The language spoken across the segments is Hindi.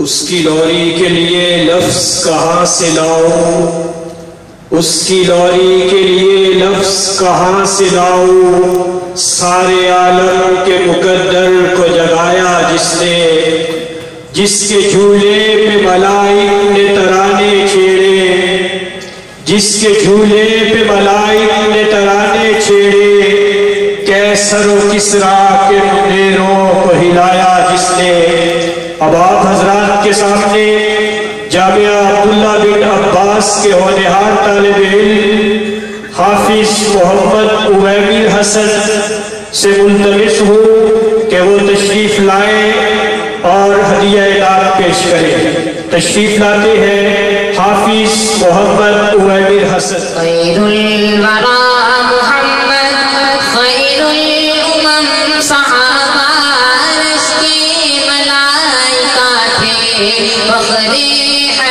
उसकी लौरी के लिए लफ्ज कहाँ से लाऊं? उसकी लौरी के लिए लफ्ज कहाँ से लाऊं? सारे आलम के मुकद्दर को जगाया जिसने, जिसके झूले पे मलाइक ने तराने छेड़े, जिसके झूले पे मलाइक ने तराने छेड़े, कैसर किसरा के को हिलाया जिसने। अब आप हजरात के सामने जामिया अब्दुल्ला बिन अब्बास के होनहार तालब हाफिज मोहम्मद उमैर हसन से मुलतमिस हूँ कि वो तशरीफ़ लाए और हदिया इनाम पेश करें। तशरीफ़ लाते हैं हाफिज मोहम्मद उमैर हसन।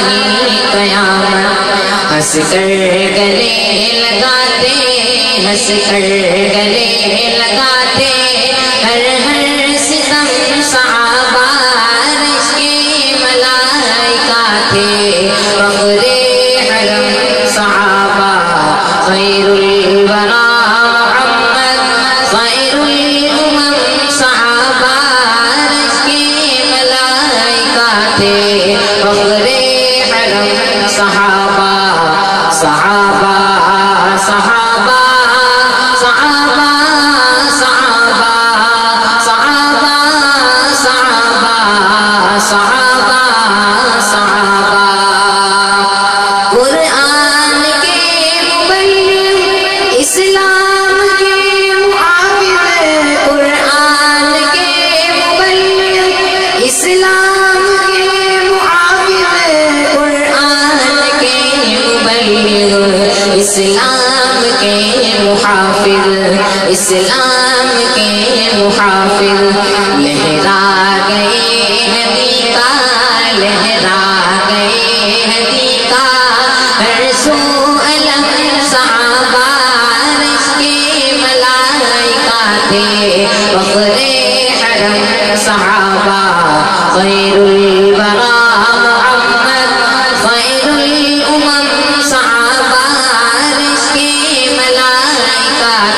रही क़यामत हंस कर गले लगाते हंस कर गले लगाते हर हर सितम सहाबा रश के मलाइका थे। फखरे हरम सहाबा खैरुल वरा मोहम्मद मुबल्लिग इस्लाम के मुहाफिज, इस्लाम के मुहाफिज। लहरा गए नबी का लहरा गए नबी का हर थे। हरम सहाबा